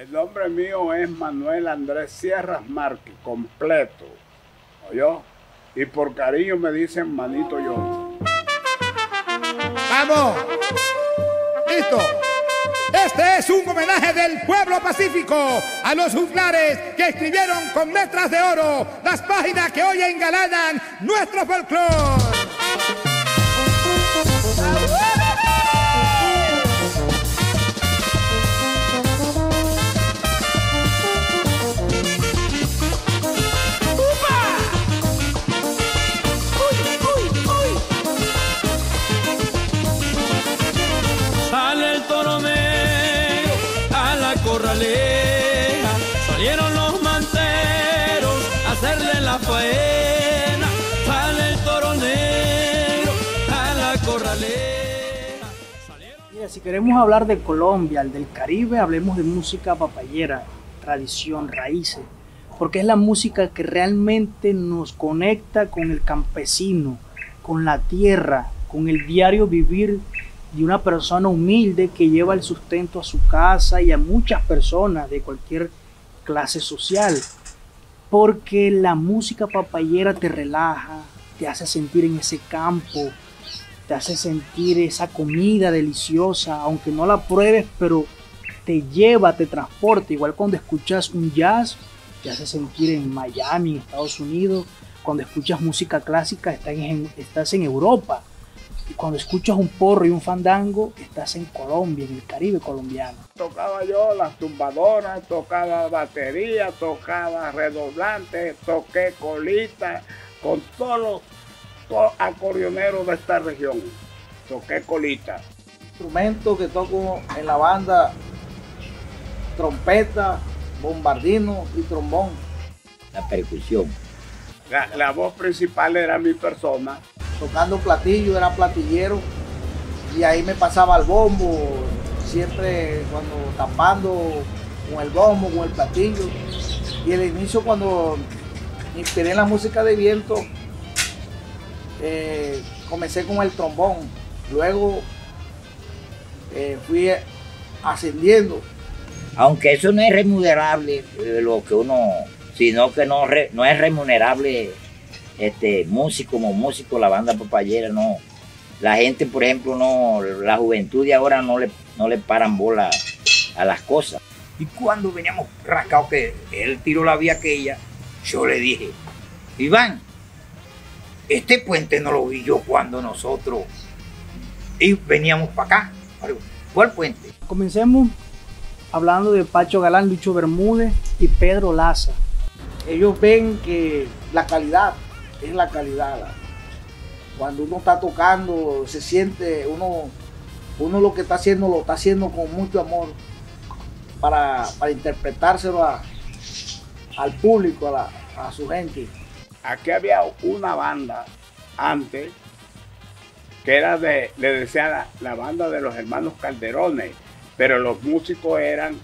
El nombre mío es Manuel Andrés Sierras Márquez, completo. ¿Oyó? Y por cariño me dicen Manito yo. ¡Vamos! ¡Listo! Este es un homenaje del pueblo pacífico a los juglares que escribieron con letras de oro las páginas que hoy engalanan nuestro folclore. Si queremos hablar de Colombia, del Caribe, hablemos de música papayera, tradición, raíces, porque es la música que realmente nos conecta con el campesino, con la tierra, con el diario vivir de una persona humilde que lleva el sustento a su casa y a muchas personas de cualquier clase social. Porque la música papayera te relaja, te hace sentir en ese campo, te hace sentir esa comida deliciosa, aunque no la pruebes, pero te lleva, te transporta. Igual cuando escuchas un jazz, te hace sentir en Miami, en Estados Unidos. Cuando escuchas música clásica, estás en, Europa cuando escuchas un porro y un fandango, estás en Colombia, en el Caribe colombiano. Tocaba yo las tumbadoras, tocaba batería, tocaba redoblante, toqué colita con todos los acordeoneros de esta región. Toqué colita. Instrumento que toco en la banda, trompeta, bombardino y trombón. La percusión. La, la voz principal era mi persona tocando platillo, era platillero, y ahí me pasaba el bombo, siempre cuando tapando con el bombo, con el platillo. Y el inicio cuando inspiré en la música de viento, eh, comencé con el trombón, luego eh, fui ascendiendo. Aunque eso no es remunerable, eh, lo que uno, sino que no, no es remunerable este, músico como músico, la banda papayera, no. La gente, por ejemplo, no, la juventud de ahora no le, no le paran bola a las cosas. Y cuando veníamos rascados que él tiró la vía aquella, yo le dije, Iván, este puente no lo vi yo cuando nosotros veníamos para acá. ¿Cuál puente? Comencemos hablando de Pacho Galán, Lucho Bermúdez y Pedro Laza. Ellos ven que la calidad es la calidad. Cuando uno está tocando, se siente, uno, uno lo que está haciendo lo está haciendo con mucho amor para, interpretárselo al público, a, su gente. Aquí había una banda antes que era de, le decía la, banda de los hermanos Calderones, pero los músicos eran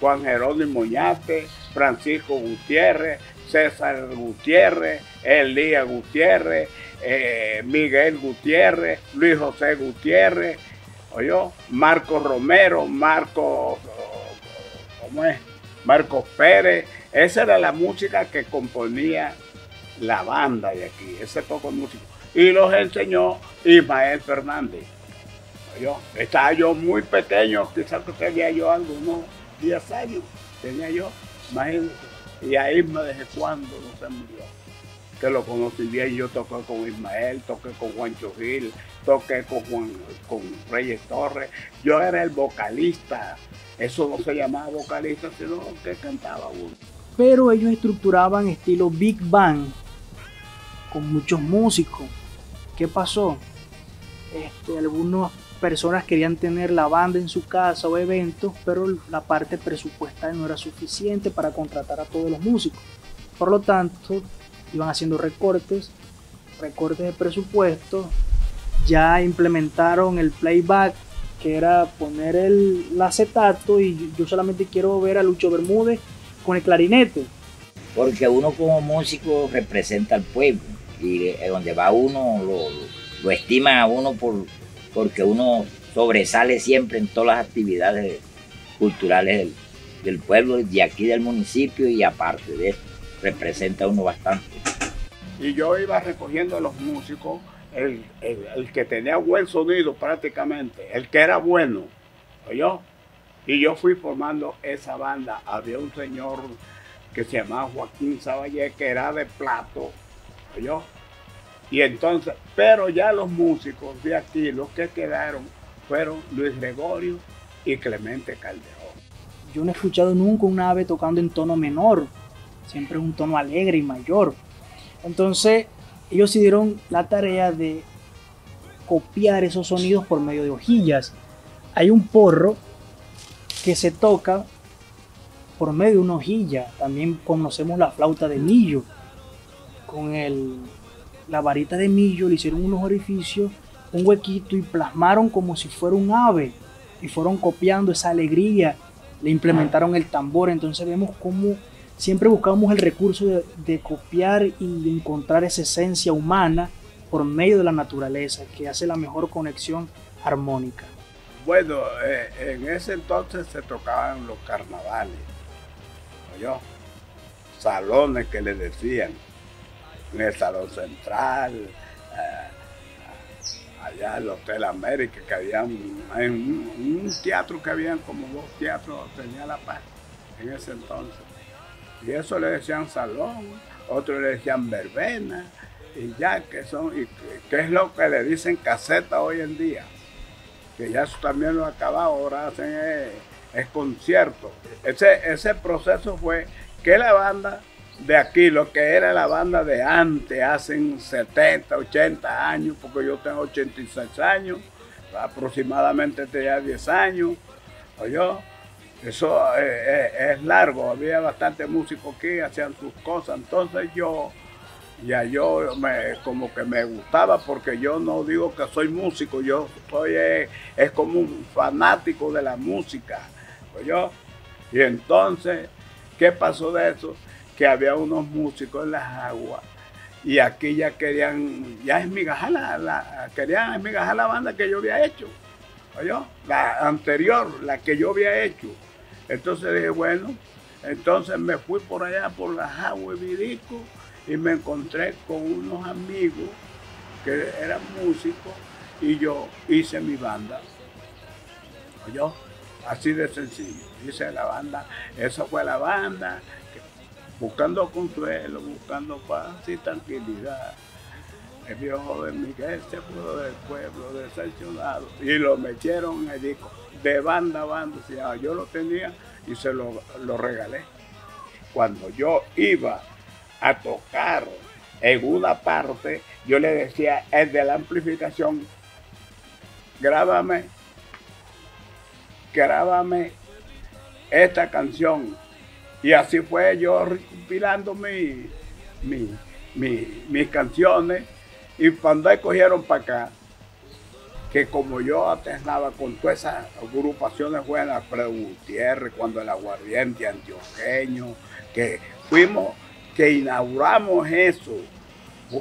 Juan Jerónimo Moñate, Francisco Gutiérrez, César Gutiérrez, Elías Gutiérrez, eh, Miguel Gutiérrez, Luis José Gutiérrez, ¿oyó? Marco Romero, Marco, ¿cómo es? Marcos Pérez. Esa era la música que componía la banda de aquí, ese poco músico. Y los enseñó Ismael Fernández. ¿oyó? Estaba yo muy pequeño, quizás tenía yo algunos 10 años, tenía yo, imagínate. Y a Isma desde cuando no se murió. Que lo conocí bien, yo toqué con Ismael, toqué con Juancho Gil, toqué con, Juan, con Reyes Torres. Yo era el vocalista. Eso no se llamaba vocalista, sino que cantaba uno. Pero ellos estructuraban estilo Big Bang, con muchos músicos. ¿Qué pasó? Este, algunos personas querían tener la banda en su casa o eventos, pero la parte presupuestal no era suficiente para contratar a todos los músicos. Por lo tanto, iban haciendo recortes, recortes de presupuesto, ya implementaron el playback, que era poner el, acetato y yo solamente quiero ver a Lucho Bermúdez con el clarinete. Porque uno como músico representa al pueblo y donde va uno lo, lo estima a uno por porque uno sobresale siempre en todas las actividades culturales del pueblo, de aquí del municipio y aparte de eso, representa uno bastante. Y yo iba recogiendo a los músicos, el, el- el que tenía buen sonido prácticamente, el que era bueno, yo Y yo fui formando esa banda. Había un señor que se llamaba Joaquín Saballé, que era de plato, yo Y entonces, pero ya los músicos de aquí, los que quedaron, fueron Luis Gregorio y Clemente Calderón. Yo no he escuchado nunca un ave tocando en tono menor, siempre un tono alegre y mayor. Entonces, ellos se dieron la tarea de copiar esos sonidos por medio de hojillas. Hay un porro que se toca por medio de una hojilla. También conocemos la flauta de millo. Con el, la varita de millo le hicieron unos orificios, un huequito y plasmaron como si fuera un ave. Y fueron copiando esa alegría. Le implementaron el tambor. Entonces vemos cómo siempre buscamos el recurso de, copiar y de encontrar esa esencia humana por medio de la naturaleza, que hace la mejor conexión armónica. Bueno, eh, en ese entonces se tocaban los carnavales, ¿oyó? Salones que le decían, en el Salón Central, eh, allá el Hotel América, que había un, en teatro que habían como dos teatros, tenía la paz en ese entonces. Y eso le decían salón, otros le decían verbena, y ya que son, y es lo que le dicen caseta hoy en día que ya eso también lo acabado, ahora hacen es, es concierto. Ese, ese proceso fue que la banda de aquí, lo que era la banda de antes, hace 70, 80 años, porque yo tengo 86 años, aproximadamente tenía 10 años, yo eso eh, eh, es largo, había bastante músicos aquí, hacían sus cosas, entonces yo ya yo me, como que me gustaba porque yo no digo que soy músico, yo soy es, es como un fanático de la música, yo. Y entonces, ¿qué pasó de eso? Que había unos músicos en las aguas y aquí ya querían, ya esmigajar la, la, querían esmigajar la banda que yo había hecho, yo, la anterior, la que yo había hecho. Entonces dije, bueno, entonces me fui por allá por las aguas de Virico y me encontré con unos amigos que eran músicos y yo hice mi banda. Yo, así de sencillo, hice la banda, esa fue la banda, buscando consuelo, buscando paz y tranquilidad. El viejo de Miguel se pudo del pueblo, decepcionado, y lo metieron en disco, de banda a banda, yo lo tenía y se lo, lo regalé. Cuando yo iba a tocar en una parte, yo le decía, el de la amplificación, grábame, grábame esta canción. Y así fue yo recopilando mi, mi, mi, mis canciones. Y cuando cogieron para acá, que como yo atestaba con todas esas agrupaciones buenas, Alfredo Gutiérrez, cuando el aguardiente antioqueño, que fuimos que inauguramos eso,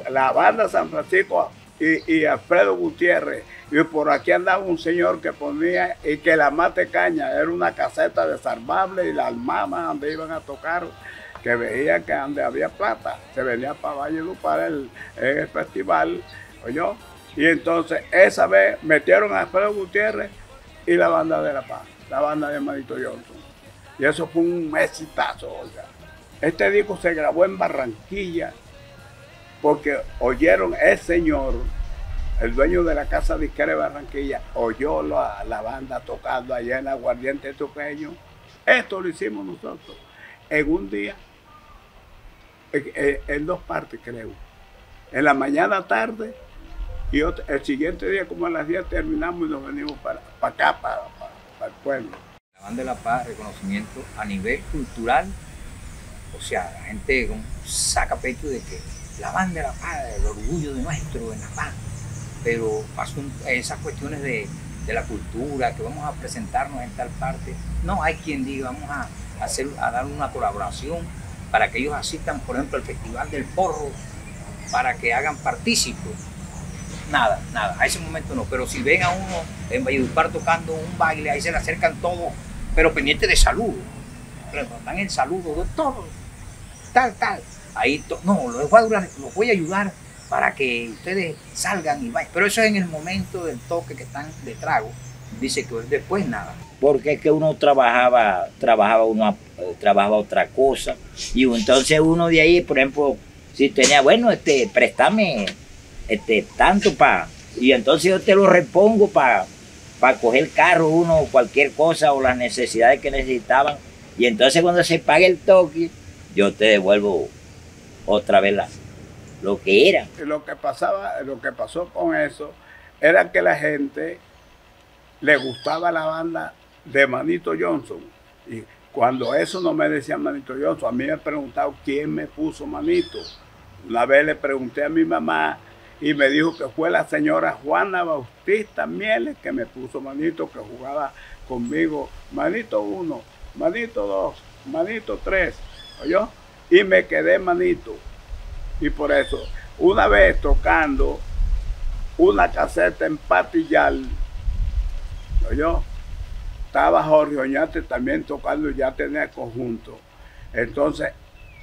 la banda San Francisco y, y, Alfredo Gutiérrez, y por aquí andaba un señor que ponía, y que la mate caña era una caseta desarmable y las mamas donde iban a tocar, que veían que donde había plata, se venía para Valle para el, el festival, yo y entonces esa vez metieron a Alfredo Gutiérrez y la banda de La Paz, la banda de Marito Johnson. Y eso fue un exitazo, oiga. Este disco se grabó en Barranquilla porque oyeron el señor, el dueño de la casa disquera de Barranquilla, oyó la, la banda tocando allá en Aguardiente Toqueño. Esto lo hicimos nosotros en un día, en, dos partes creo. En la mañana tarde y el siguiente día como a las 10 terminamos y nos venimos para, acá, para el pueblo. La banda de la paz, reconocimiento a nivel cultural o sea, la gente saca pecho de que la banda de la paz, el orgullo de nuestro, en la paz. Pero esas cuestiones de, de, la cultura, que vamos a presentarnos en tal parte. No hay quien diga, vamos a, hacer, a dar una colaboración para que ellos asistan, por ejemplo, al Festival del Porro, para que hagan partícipe. Nada, nada, a ese momento no. Pero si ven a uno en Valledupar tocando un baile, ahí se le acercan todos, pero pendiente de salud le dan el saludo, doctor, tal, tal. Ahí, no, los voy, a los voy a ayudar para que ustedes salgan y vayan. Pero eso es en el momento del toque que están de trago. Dice que después nada. porque es que uno trabajaba, trabajaba uno, trabajaba otra cosa. Y entonces uno de ahí, por ejemplo, si tenía, bueno, este, préstame este, tanto para, y entonces yo te lo repongo para para coger carro uno o cualquier cosa o las necesidades que necesitaban. Y entonces cuando se pague el toque, yo te devuelvo otra vez la- lo que era. Y lo que pasaba, lo que pasó con eso era que la gente le gustaba la banda de Manito Johnson. Y cuando eso no me decía Manito Johnson, a mí me preguntado quién me puso Manito. Una vez le pregunté a mi mamá y me dijo que fue la señora Juana Bautista Mieles que me puso Manito, que jugaba conmigo. Manito 1, Manito 2, Manito 3, ¿oyó? Y me quedé Manito. Y por eso, una vez tocando una caseta en Patillal, yo estaba Jorge Oñate también tocando, ya tenía conjunto. Entonces,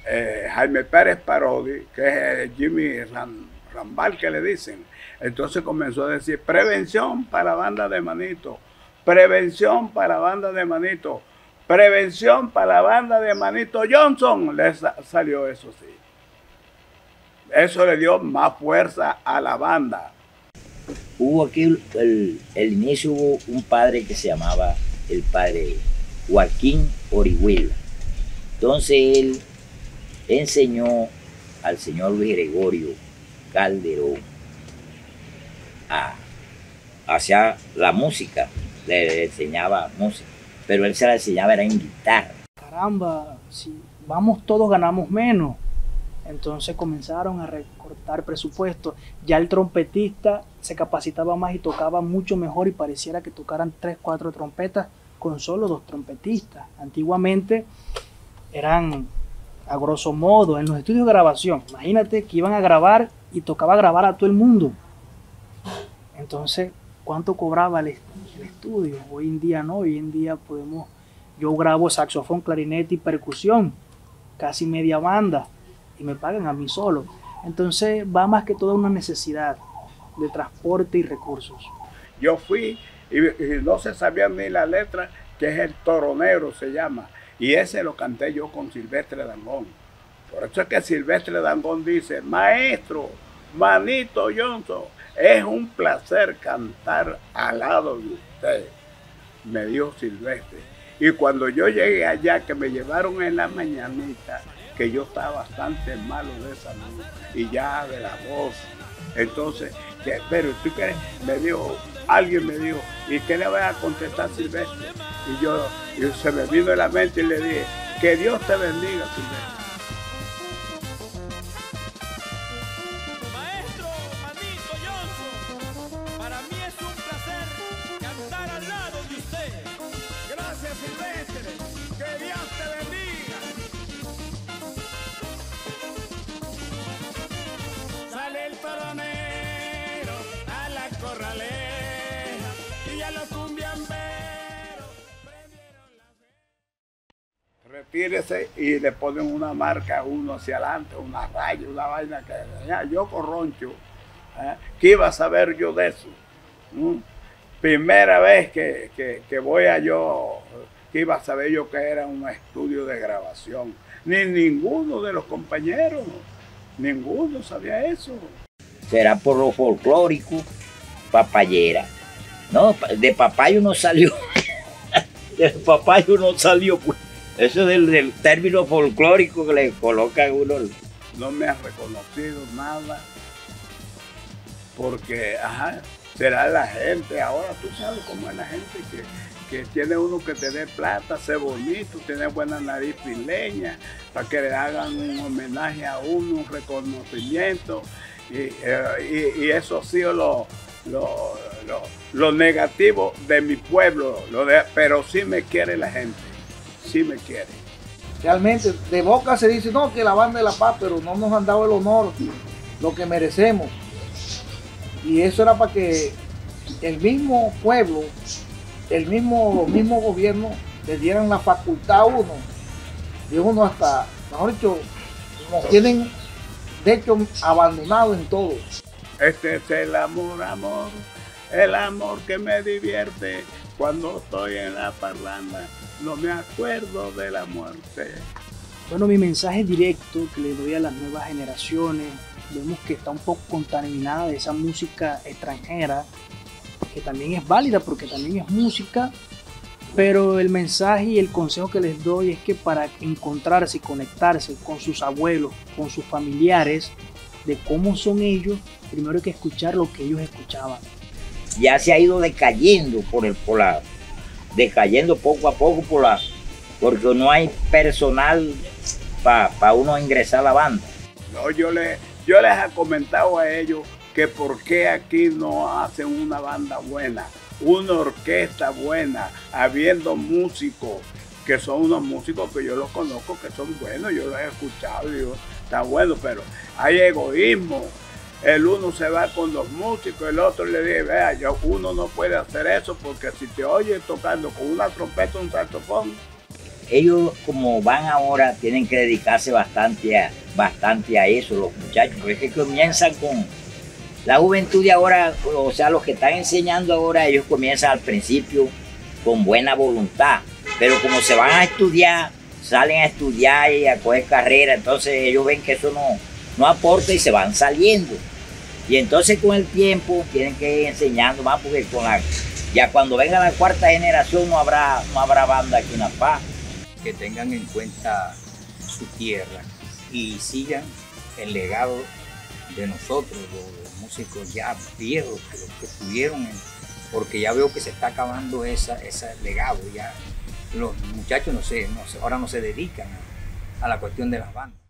eh, Jaime Pérez Parodi, que es Jimmy Ram- Rambal que le dicen, entonces comenzó a decir, prevención para banda de manito, prevención para banda de manito, prevención para banda de manito Johnson. Le sa- salió eso sí. Eso le dio más fuerza a la banda. Hubo aquí el, el- inicio, hubo un padre que se llamaba el padre Joaquín Orihuela. Entonces él enseñó al señor Luis Gregorio Calderón a hacia la música, le enseñaba música, pero él se la enseñaba era en guitarra. caramba, si vamos todos ganamos menos. Entonces comenzaron a recortar presupuestos. Ya el trompetista se capacitaba más y tocaba mucho mejor y pareciera que tocaran tres, cuatro trompetas con solo dos trompetistas. Antiguamente eran a grosso modo en los estudios de grabación. Imagínate que iban a grabar y tocaba grabar a todo el mundo. Entonces, ¿cuánto cobraba el, el estudio? Hoy en día no, hoy en día podemos yo grabo saxofón, clarinete y percusión, casi media banda, y me pagan a mí solo. Entonces va más que todo una necesidad de transporte y recursos. Yo fui y, y no se sabía ni la letra, que es el toronero se llama. Y ese lo canté yo con Silvestre Dangón. Por eso es que Silvestre Dangón dice, maestro, manito Johnson, es un placer cantar al lado de usted, me dijo Silvestre. Y cuando yo llegué allá, que me llevaron en la mañanita, que yo estaba bastante malo de salud y ya de la voz. Entonces, pero tú qué, me dijo, alguien me dijo, ¿y qué le voy a contestar Silvestre? Y yo, se me vino en la mente y le dije, que Dios te bendiga, Silvestre. Retírese y le ponen una marca uno hacia adelante, una raya, una vaina que yo corroncho. ¿eh? ¿Qué iba a saber yo de eso? ¿Mm? Primera vez que, que- que voy a yo, ¿qué iba a saber yo que era un estudio de grabación? Ni ninguno de los compañeros, ninguno sabía eso. será por lo folclórico, papayera. No, de papayo no salió. de papayo no salió. pues. Eso del, término folclórico que le colocan uno. no me han reconocido nada. Porque, ajá, será la gente. Ahora tú sabes cómo es la gente que, que tiene uno que tener plata, ser bonito, tener buena nariz pileña, para que le hagan un homenaje a uno, un reconocimiento. Y, eh, y- eso ha sido lo, lo, lo- lo negativo de mi pueblo. Pero sí me quiere la gente, sí me quiere. Realmente, de boca se dice, no, que la banda de la paz, pero no nos han dado el honor, lo que merecemos. Y eso era para que el mismo pueblo, el mismo, mismo gobierno, le dieran la facultad a uno Y uno hasta, mejor dicho, nos tienen, de hecho, abandonados en todo. Este es el amor, amor, el amor que me divierte cuando estoy en la parranda. No me acuerdo de la muerte. Bueno, mi mensaje directo que le doy a las nuevas generaciones, vemos que está un poco contaminada de esa música extranjera, que también es válida porque también es música, pero el mensaje y el consejo que les doy es que para encontrarse y conectarse con sus abuelos, con sus familiares, de cómo son ellos, primero hay que escuchar lo que ellos escuchaban. Ya se ha ido decayendo por el polar, decayendo poco a poco por la, porque no hay personal para uno ingresar a la banda. No, yo, le, yo les he comentado a ellos que por qué aquí no hacen una banda buena, una orquesta buena, habiendo músicos, que son unos músicos que yo los conozco, que son buenos, yo los he escuchado, digo, está bueno, pero hay egoísmo. El uno se va con los músicos, el otro le dice, vea, yo, uno no puede hacer eso porque si te oye tocando con una trompeta un saxofón, ellos como van ahora tienen que dedicarse bastante a, bastante a eso, los muchachos, porque es que comienzan con la juventud de ahora, o sea, los que están enseñando ahora, ellos comienzan al principio con buena voluntad, pero como se van a estudiar, salen a estudiar y a coger carrera, entonces ellos ven que eso no, no aporta y se van saliendo. Y entonces con el tiempo tienen que ir enseñando más porque con la, ya cuando venga la cuarta generación no habrá, no habrá banda aquí en La Paz que tengan en cuenta su tierra y sigan el legado de nosotros, los músicos ya viejos, los que estuvieron, porque ya veo que se está acabando esa, ese legado, ya los muchachos no sé, no ahora no se dedican a la cuestión de las bandas.